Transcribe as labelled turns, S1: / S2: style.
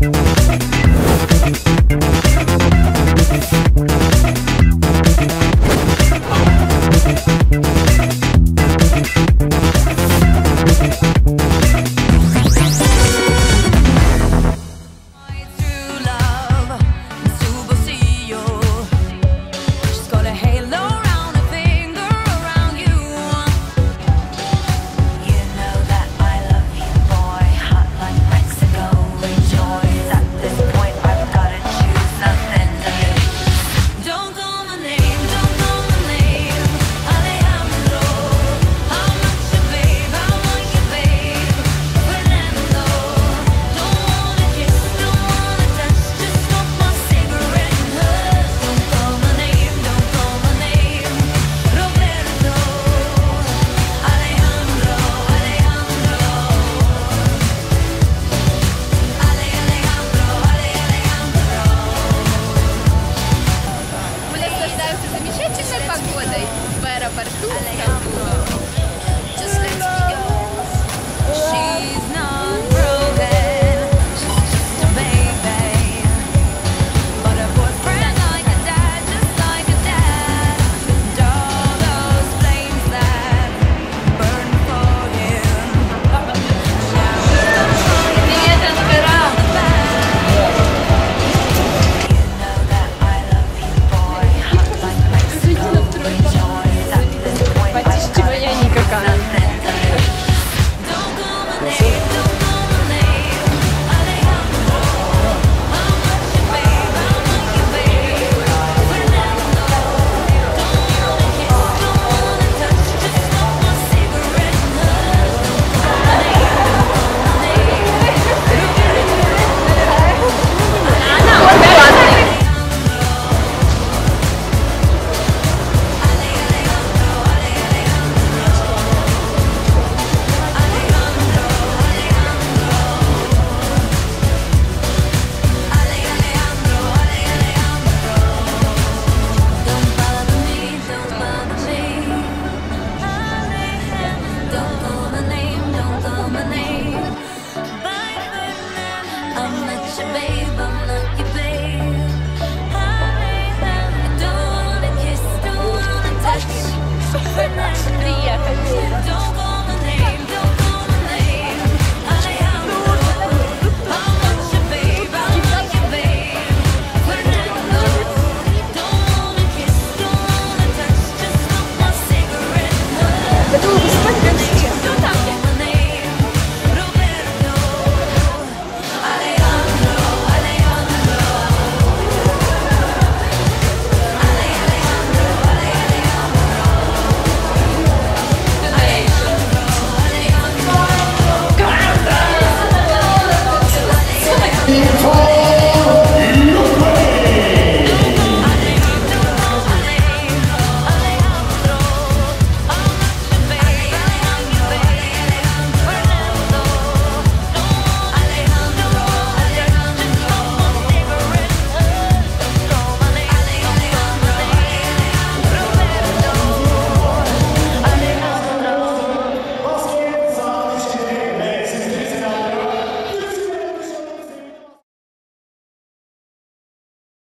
S1: Música should be.